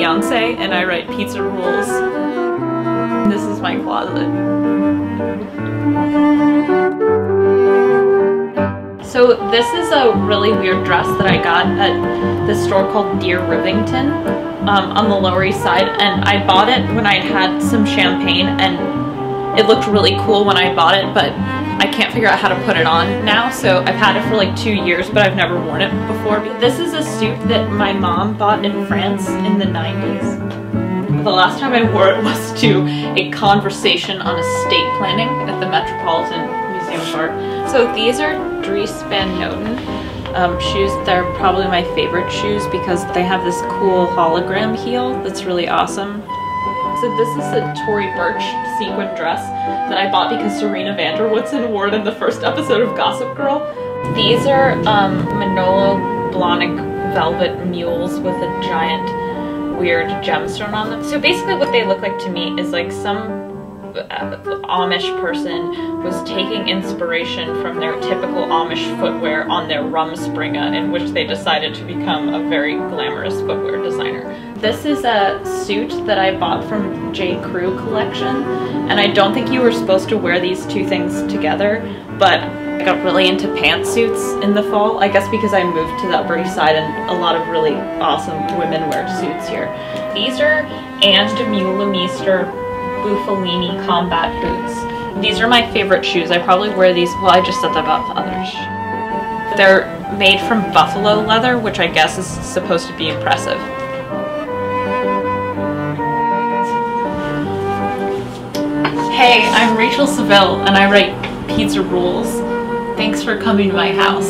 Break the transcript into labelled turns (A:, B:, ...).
A: Beyonce and I write Pizza Rulez. This is my closet. So this is a really weird dress that I got at the store called Dear Rivington um, on the Lower East Side and I bought it when I had some champagne and it looked really cool when I bought it but I can't figure out how to put it on now so I've had it for like two years but I've never worn it before. This is a suit that my mom bought in France in the 90s. The last time I wore it was to a conversation on estate planning at the Metropolitan Museum of Art. So these are Dries Van Noten um, shoes. They're probably my favorite shoes because they have this cool hologram heel that's really awesome. So this is a Tory Burch sequin dress that I bought because Serena van der Woodsen wore it in the first episode of Gossip Girl. These are um, Manolo Blahnik velvet mules with a giant weird gemstone on them. So basically what they look like to me is like some Amish person was taking inspiration from their typical Amish footwear on their Rumspringa in which they decided to become a very glamorous footwear designer. This is a suit that I bought from J. Crew collection and I don't think you were supposed to wear these two things together but I got really into pantsuits in the fall, I guess because I moved to the Upper East Side and a lot of really awesome women wear suits here. These are Ann Demeulemeester Bufalini combat boots. These are my favorite shoes. I probably wear these, well I just said that about others. They're made from buffalo leather, which I guess is supposed to be impressive. Hey, I'm Rachel Seville and I write Pizza Rulez. Thanks for coming to my house.